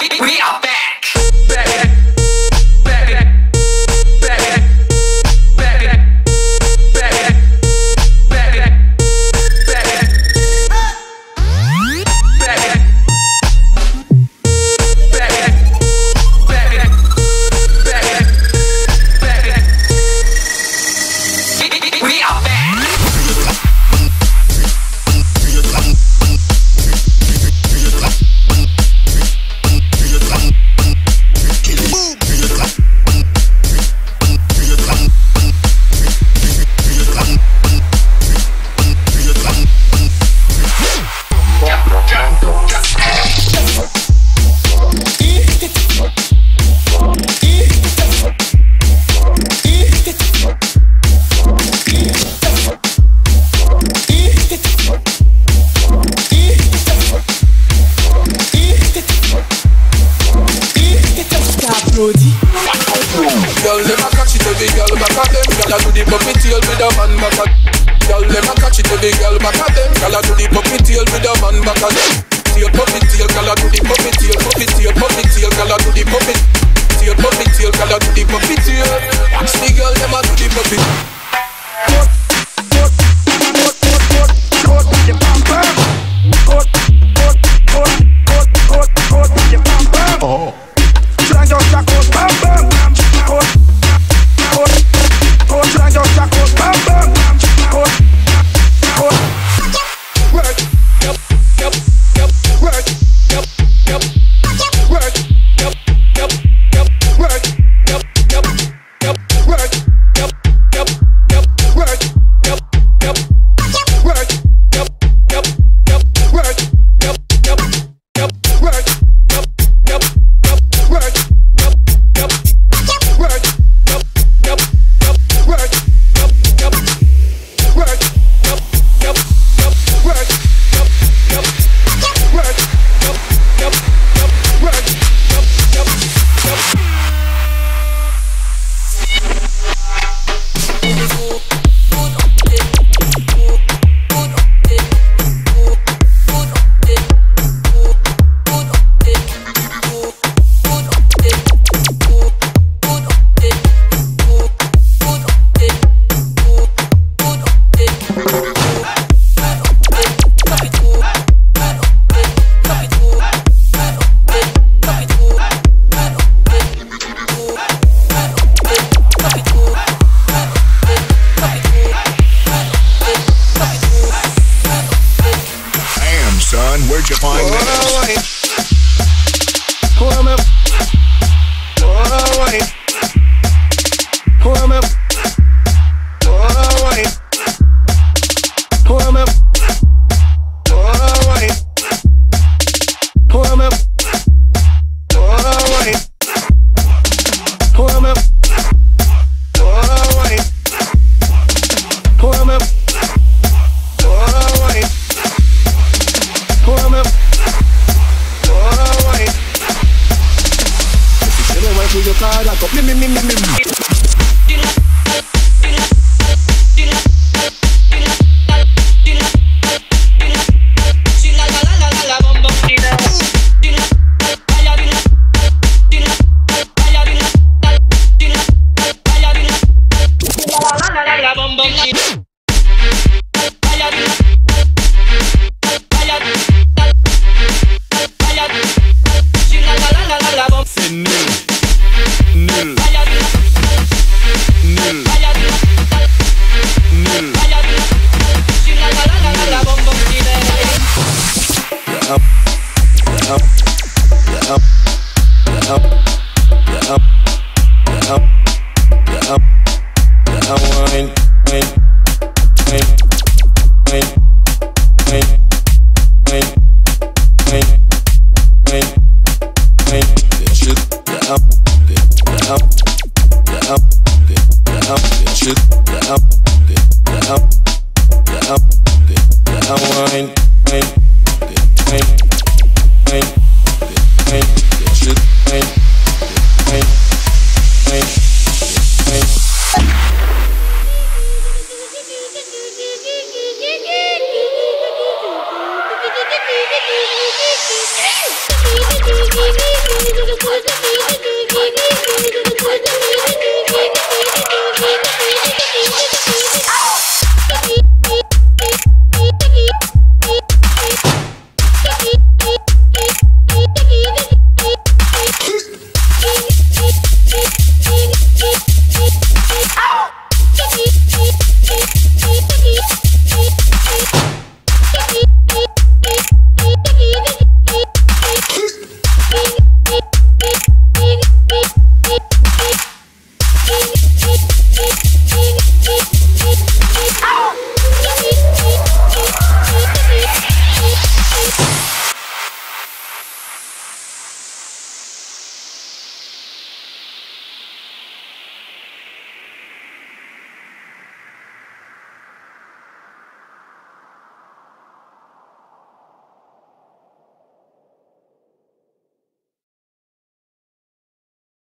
we, are back. Tail with a man back at. Girl, them catch it every girl back at them. Girl, I the puppy tail with a man back at them. Tail puppy tail, girl, I the puppy tail, puppy tail, puppy tail, girl, I the puppy tail, puppy tail, girl, I the puppy tail. Watch the girl, them a do the puppy. Work, work, work. me, me, me, me.